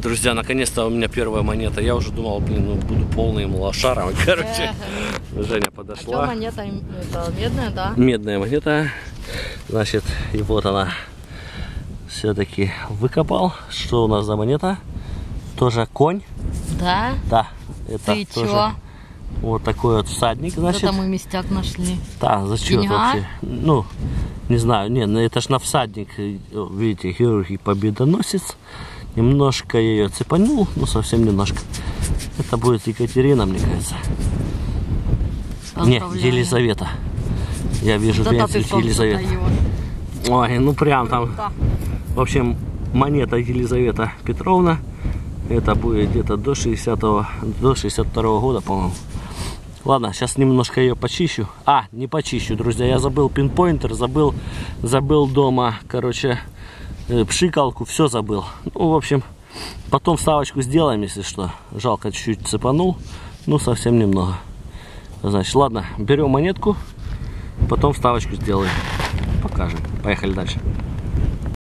Друзья, наконец-то у меня первая монета. Я уже думал, блин, ну буду полным лошаром. Короче, Женя А подошла. монета? Это медная, да? Медная монета. Значит, и вот она. Все-таки выкопал. Что у нас за монета? Тоже конь. Да? Да, это Ты тоже чё? вот такой вот всадник, значит. Это мы местяк нашли. Да, зачем вообще? Ну, не знаю, не, ну это ж на всадник, э, видите, Георгий Победоносец. Немножко ее цепанул, ну совсем немножко. Это будет Екатерина, мне кажется. Не, Поздравляю. Елизавета. Я вижу ты пенсию что Елизавета. Ой, ну прям там. Да. В общем, монета Елизавета Петровна. Это будет где-то до 60 до 62 года, по-моему. Ладно, сейчас немножко ее почищу. А, не почищу, друзья. Я забыл пинпоинтер, забыл, забыл дома, короче, э, пшикалку, все забыл. Ну, в общем, потом вставочку сделаем, если что. Жалко, чуть-чуть цепанул. Ну, совсем немного. Значит, ладно, берем монетку, потом вставочку сделаем. Покажем. Поехали дальше.